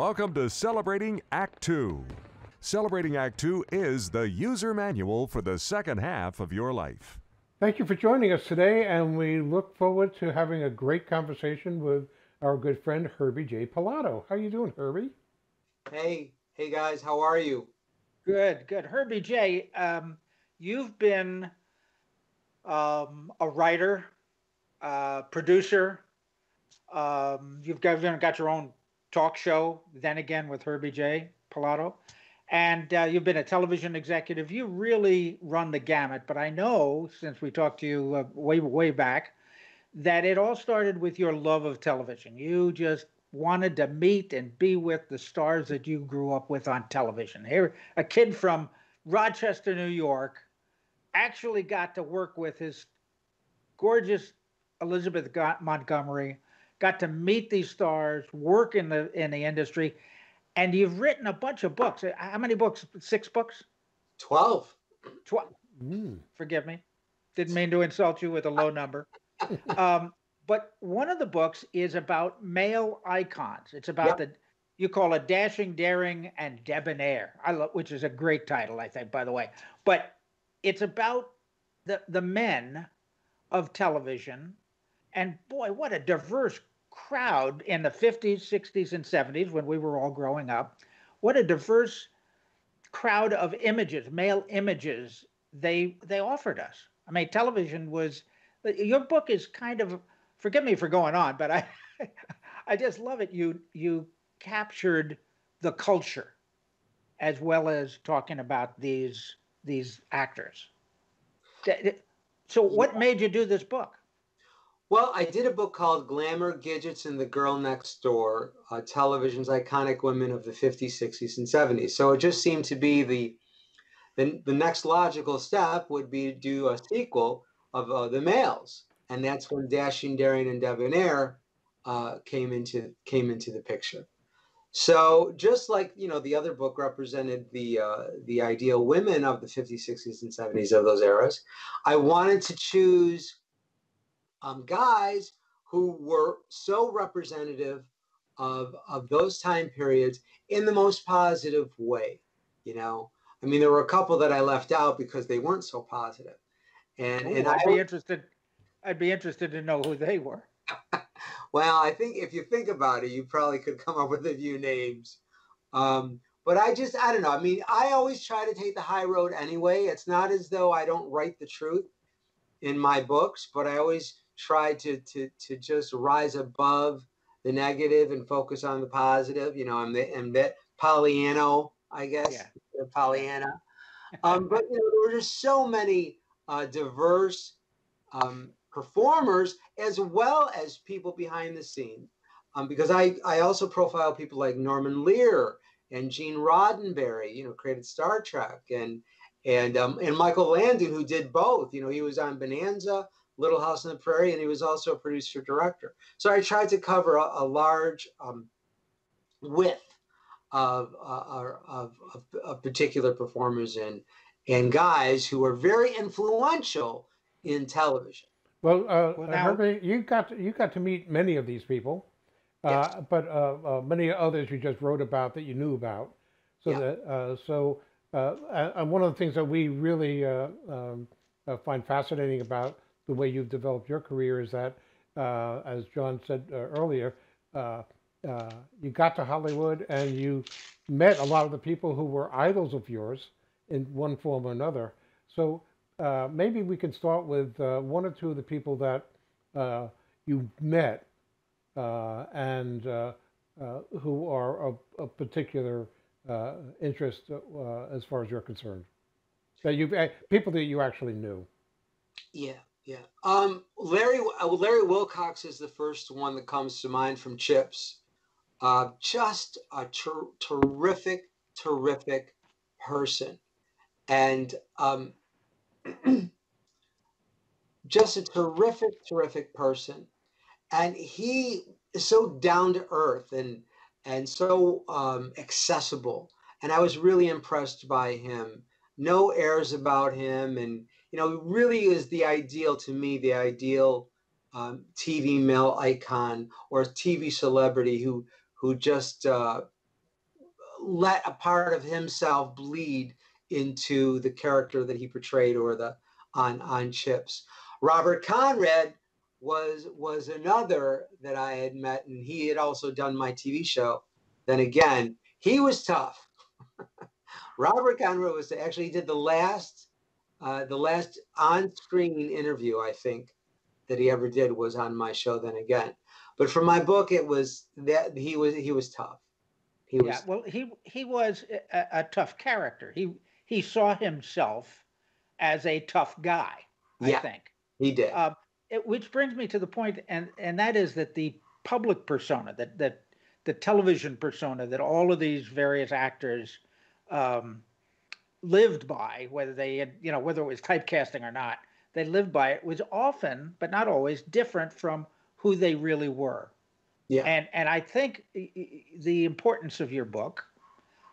Welcome to Celebrating Act Two. Celebrating Act Two is the user manual for the second half of your life. Thank you for joining us today, and we look forward to having a great conversation with our good friend Herbie J. Pilato. How you doing, Herbie? Hey, hey guys, how are you? Good, good. Herbie J, um, you've been um, a writer, uh, producer. Um, you've got, you've got your own talk show, then again with Herbie J. Pilato. And uh, you've been a television executive. You really run the gamut. But I know, since we talked to you uh, way, way back, that it all started with your love of television. You just wanted to meet and be with the stars that you grew up with on television. Here, a kid from Rochester, New York, actually got to work with his gorgeous Elizabeth Montgomery, got to meet these stars, work in the in the industry, and you've written a bunch of books. How many books? Six books? Twelve. Twelve. Mm. Forgive me. Didn't mean to insult you with a low number. um, but one of the books is about male icons. It's about yep. the you call it dashing, daring, and debonair. I love, which is a great title, I think, by the way. But it's about the the men of television, and boy, what a diverse crowd in the 50s, 60s, and 70s when we were all growing up. What a diverse crowd of images, male images they they offered us. I mean, television was. Your book is kind of. Forgive me for going on, but I, I just love it. You you captured the culture, as well as talking about these these actors. So, what made you do this book? Well, I did a book called Glamour, Gidgets, and the Girl Next Door uh, Television's Iconic Women of the 50s, 60s, and 70s. So it just seemed to be the, the, the next logical step would be to do a sequel of uh, the males. And that's when Dashing, Daring, and Debonair uh, came into came into the picture. So just like you know, the other book represented the uh, the ideal women of the 50s, 60s, and 70s of those eras. I wanted to choose um, guys who were so representative of of those time periods in the most positive way. You know, I mean, there were a couple that I left out because they weren't so positive. And Ooh, and I'd I, be interested. I'd be interested to know who they were. Well, I think if you think about it, you probably could come up with a few names. Um, but I just, I don't know. I mean, I always try to take the high road anyway. It's not as though I don't write the truth in my books, but I always try to to to just rise above the negative and focus on the positive. You know, I'm the I'm the Pollyanna, I guess, yeah. Pollyanna. Um, but you know, there were just so many uh, diverse um, performers as well as people behind the scenes. Um, because I, I also profile people like Norman Lear and Gene Roddenberry, you know, created Star Trek, and and um, and Michael Landon, who did both. You know, he was on Bonanza, Little House on the Prairie, and he was also a producer director. So I tried to cover a, a large um, width of, uh, of, of, of particular performers and and guys who were very influential in television. Well, uh, well now, Herbie, you got to, you got to meet many of these people, yes. uh, but uh, uh many others you just wrote about that you knew about. So yeah. that uh, so uh, and one of the things that we really um, find fascinating about the way you've developed your career is that, as John said earlier, you got to Hollywood and you met a lot of the people who were idols of yours in one form or another. So uh, maybe we can start with uh, one or two of the people that uh, you met uh, and uh, who are of, particular interest as far as you're concerned. That you people that you actually knew. Yeah, yeah. Um, Larry Larry Wilcox is the first one that comes to mind from Chips. just a ter- terrific, terrific person, and um, just a terrific, terrific person. And he is so down to earth and and so um, accessible. And I was really impressed by him. No airs about him, and you know, really is the ideal to me, the ideal um, TV male icon or TV celebrity who who just uh, let a part of himself bleed into the character that he portrayed or the on on chips. Robert Conrad was was another that I had met, and he had also done my TV show. Then again, he was tough. Robert Conrad was actually he did the last uh, the last on-screen interview I think that he ever did was on my show. Then again, but for my book, it was that he was he was tough. He was, yeah, well, he he was a, a tough character. He he saw himself as a tough guy. I yeah, think he did. Uh, it, which brings me to the point, and and that is that the public persona, that that the television persona that all of these various actors um, lived by, whether they had, you know, whether it was typecasting or not, they lived by it was often, but not always, different from who they really were. Yeah. And and I think the importance of your book,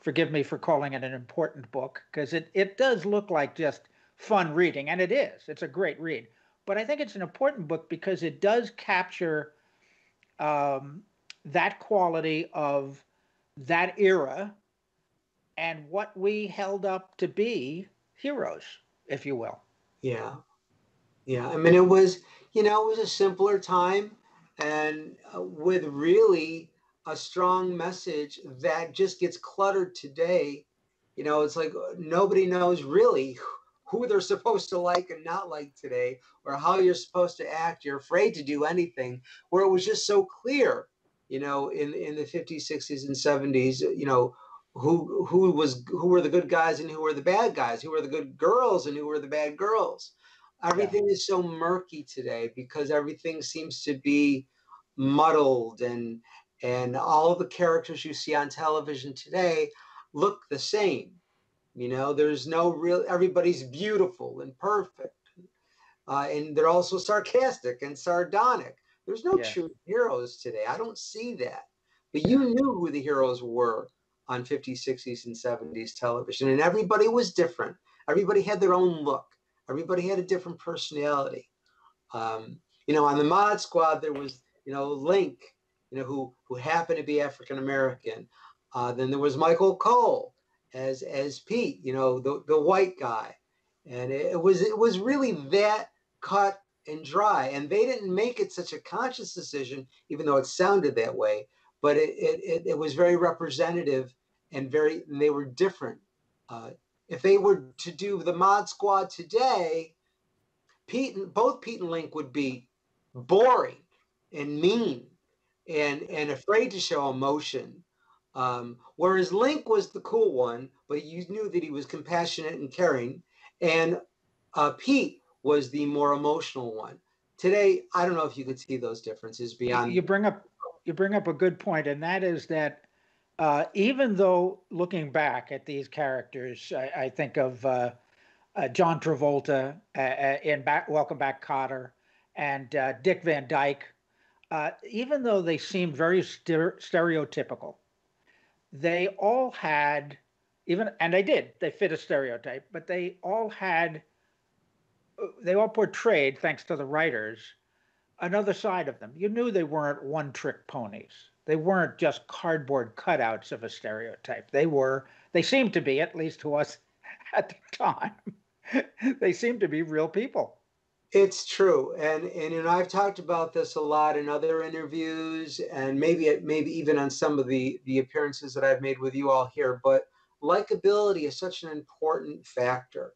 forgive me for calling it an important book, because it, it does look like just fun reading, and it is. It's a great read. But I think it's an important book because it does capture um, that quality of that era and what we held up to be heroes, if you will. Yeah. Yeah. I mean, it was, you know, it was a simpler time and uh, with really a strong message that just gets cluttered today. You know, it's like nobody knows really who they're supposed to like and not like today or how you're supposed to act. You're afraid to do anything where it was just so clear, you know, in, in the 50s, 60s, and 70s, you know, who who was who were the good guys and who were the bad guys, who were the good girls and who were the bad girls. Everything yeah. is so murky today because everything seems to be muddled and and all the characters you see on television today look the same you know, there's no real, everybody's beautiful and perfect. Uh, and they're also sarcastic and sardonic. There's no yeah. true heroes today. I don't see that. But you knew who the heroes were on 50s, 60s, and 70s television. And everybody was different. Everybody had their own look. Everybody had a different personality. Um, you know, on the Mod Squad, there was, you know, Link, you know, who who happened to be African American. Uh, then there was Michael Cole, as as Pete, you know, the the white guy, and it, it was it was really that cut and dry, and they didn't make it such a conscious decision, even though it sounded that way. But it it, it was very representative and very and they were different. Uh, if they were to do the Mod Squad today, Pete and both Pete and Link would be boring and mean and and afraid to show emotion um, whereas Link was the cool one, but you knew that he was compassionate and caring, and uh, Pete was the more emotional one. Today, I don't know if you could see those differences beyond. You bring up you bring up a good point, and that is that uh, even though looking back at these characters, I, I think of uh, uh John Travolta uh, uh, in back, Welcome Back, Kotter, and Dick Van Dyke. even though they seemed very stereotypical, they all had even and they did they fit a stereotype but they all had they all portrayed thanks to the writers another side of them. You knew they weren't one trick ponies. They weren't just cardboard cutouts of a stereotype. They were. They seemed to be at least to us at the time they seemed to be real people. It's true, and and know I've talked about this a lot in other interviews, and maybe maybe even on some of the the appearances that I've made with you all here. But likability is such an important factor,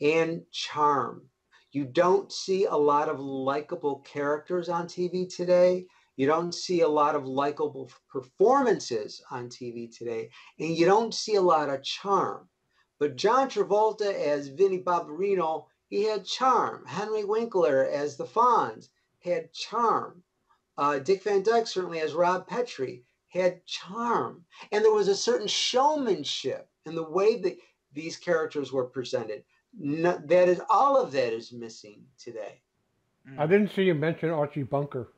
and charm. You don't see a lot of likable characters on TV today. You don't see a lot of likable performances on TV today, and you don't see a lot of charm. But John Travolta as Vinnie Barbarino he had charm. Henry Winkler as the Fonz had charm. Uh, Dick Van Dyke, certainly as Rob Petrie, had charm. And there was a certain showmanship in the way that these characters were presented. No, that is all of that is missing today. I didn't see you mention Archie Bunker.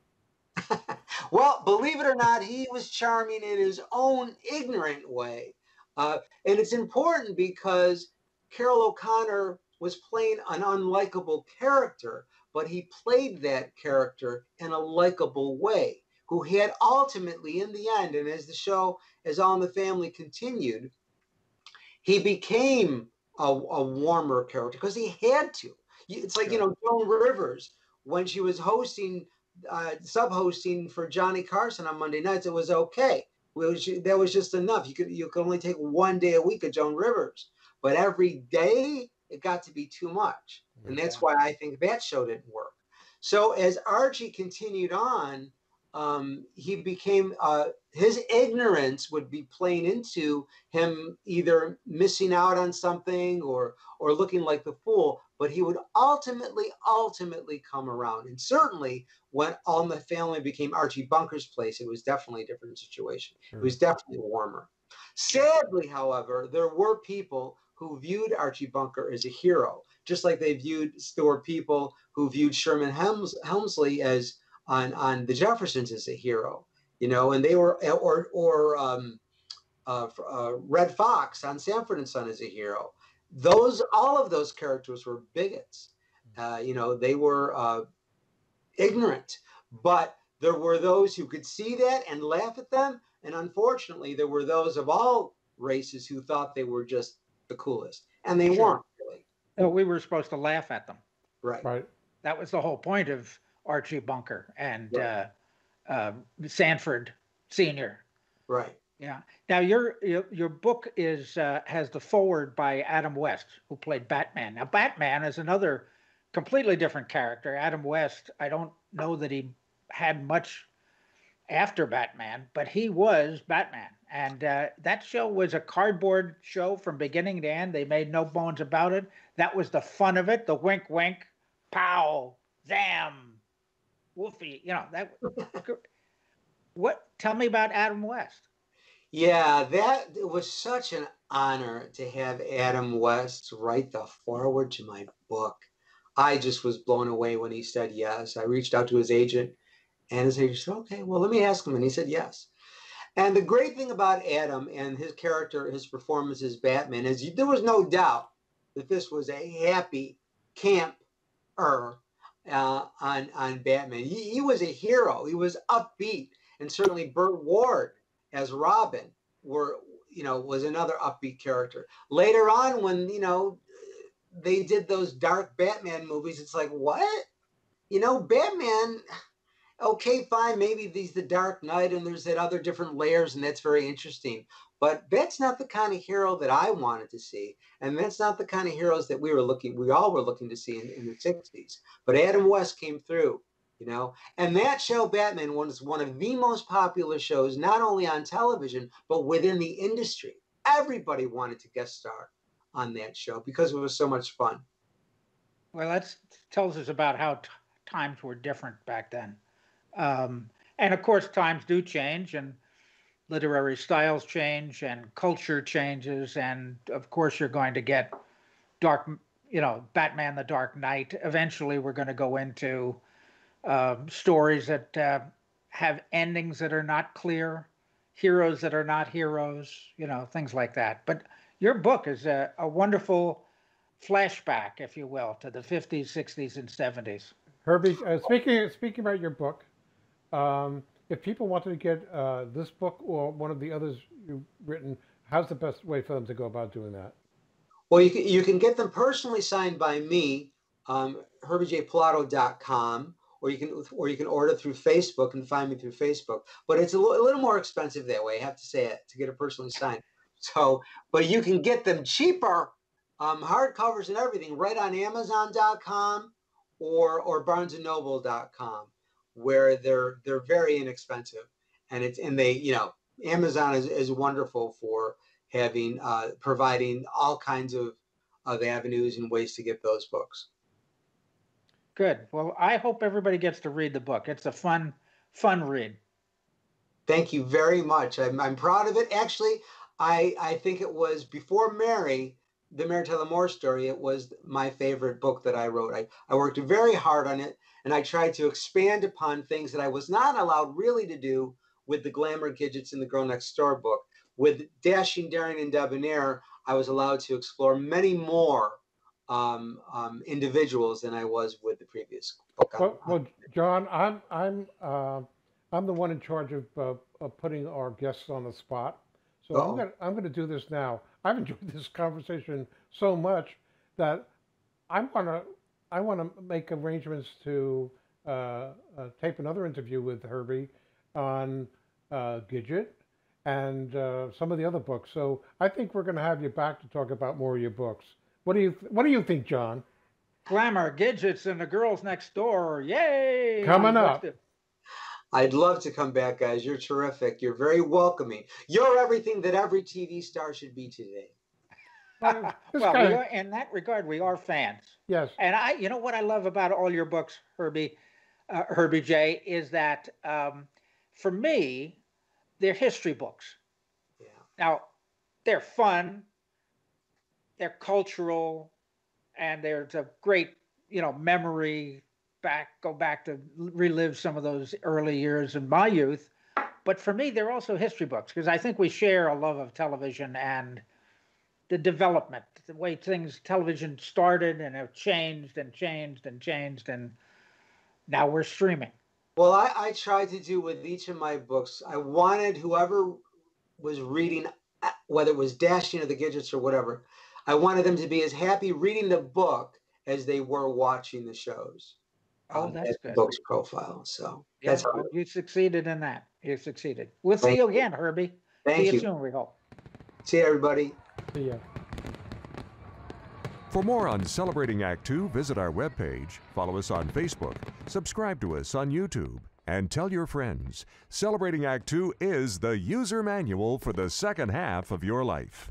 well, believe it or not, he was charming in his own ignorant way. Uh, and it's important because Carroll O'Connor was playing an unlikable character, but he played that character in a likable way, who had ultimately, in the end, and as the show, as All in the Family continued, he became a, a warmer character because he had to. It's like, you know, Joan Rivers, when she was hosting, uh, sub hosting for Johnny Carson on Monday nights, it was okay. Was, that was just enough. You could you could only take one day a week of Joan Rivers, but every day it got to be too much, and that's why I think that show didn't work. So as Archie continued on, um, he became uh, his ignorance would be playing into him either missing out on something or or looking like the fool but he would ultimately ultimately come around. And certainly when all in the family became archie bunker's place it was definitely a different situation. It was definitely warmer. Sadly however there were people who viewed archie bunker as a hero just like they viewed there were people who viewed sherman Helms, Hemsley as on on the Jeffersons as a hero, you know, and they were or or um, uh, uh, Redd Foxx on Sanford and Son as a hero. Those all of those characters were bigots. Uh, you know, they were uh, ignorant, but there were those who could see that and laugh at them, and unfortunately, there were those of all races who thought they were just the coolest, and they sure. weren't really. No, we were supposed to laugh at them. Right. Right. That was the whole point of Archie Bunker and right. Uh, Sanford Senior. Right. Yeah. Now your your, your book is uh, has the foreword by Adam West, who played Batman. Now Batman is another completely different character. Adam West, I don't know that he had much after Batman, but he was Batman. And uh, that show was a cardboard show from beginning to end. They made no bones about it. That was the fun of it. The wink, wink, pow, zam, Wolfie, you know that. what? Tell me about Adam West. Yeah, that was such an honor to have Adam West write the foreword to my book. I just was blown away when he said yes. I reached out to his agent, and his agent said, "Okay, well, let me ask him," and he said yes. And the great thing about Adam and his character, his performance as Batman, is there was no doubt that this was a happy camp er uh, on on Batman. He, he was a hero. He was upbeat, and certainly Burt Ward as Robin were you know was another upbeat character. Later on, when you know they did those dark Batman movies, it's like what you know Batman. Okay, fine. Maybe these the Dark Knight, and there's that other different layers, and that's very interesting. But that's not the kind of hero that I wanted to see. And that's not the kind of heroes that we were looking, we all were looking to see in, in the 60s. But Adam West came through, you know. And that show, Batman, was one of the most popular shows, not only on television, but within the industry. Everybody wanted to guest star on that show because it was so much fun. Well, that tells us about how t- times were different back then. Um, and of course, times do change. And literary styles change and culture changes and of course you're going to get dark you know batman the dark knight. Eventually we're going to go into uh, stories that uh, have endings that are not clear heroes that are not heroes you know things like that. But your book is a, a wonderful flashback if you will to the 50s 60s and 70s herbie uh, speaking speaking about your book um, if people wanted to get uh, this book or one of the others you've written, how's the best way for them to go about doing that? Well, you can, you can get them personally signed by me, um, herbiejpilato.com, or you can or you can order through Facebook and find me through Facebook. But it's a, l- a little more expensive that way. I have to say it to get it personally signed. So, but you can get them cheaper, um, hardcovers and everything, right on Amazon.com or or BarnesandNoble.com where they're they're very inexpensive. And it's and they you know amazon is, is wonderful for having uh, providing all kinds of of avenues and ways to get those books. Good. Well i hope everybody gets to read the book. It's a fun fun read. Thank you very much. I'm, I'm proud of it. Actually i i think it was before mary the Mary Tyler Moore story, it was my favorite book that I wrote. I, I worked very hard on it and I tried to expand upon things that I was not allowed really to do with the Glamour Gidgets in the Girl Next Door book. With Dashing, Daring, and Debonair, I was allowed to explore many more um, um, individuals than I was with the previous book. Well, well John, I'm I'm uh, I'm the one in charge of, uh, of putting our guests on the spot. So I'm Uh-oh. gonna I'm gonna do this now. I've enjoyed this conversation so much that I wanna I wanna make arrangements to uh, uh, tape another interview with Herbie on uh, Gidget and uh, some of the other books. So I think we're gonna have you back to talk about more of your books. What do you What do you think, John? Glamour, Gidgets, and the girls next door. Yay! Coming Let's up. Do- I'd love to come back, guys. You're terrific. You're very welcoming. You're everything that every TV star should be today. This well, we are, in that regard, we are fans. yes. And I, you know what I love about all your books, Herbie, uh, Herbie J, is that um, for me, they're history books. Yeah. Now, they're fun, they're cultural, and there's a great, you know, memory back, go back to relive some of those early years in my youth. But for me, they're also history books because I think we share a love of television and the development, the way things television started and have changed and changed and changed, and now we're streaming. Well, I, I tried to do with each of my books. I wanted whoever was reading, uh, whether it was Dashing or the Gidgets or whatever, I wanted them to be as happy reading the book as they were watching the shows. Oh, um, that's good. book's profile. So Yeah, that's how. you succeeded in that. You succeeded. We'll see you you. again, Herbie. Thank see you you. soon, we hope. See you, everybody. See ya. For more on Celebrating Act Two, visit our webpage, follow us on Facebook, subscribe to us on YouTube, and tell your friends. Celebrating Act Two is the user manual for the second half of your life.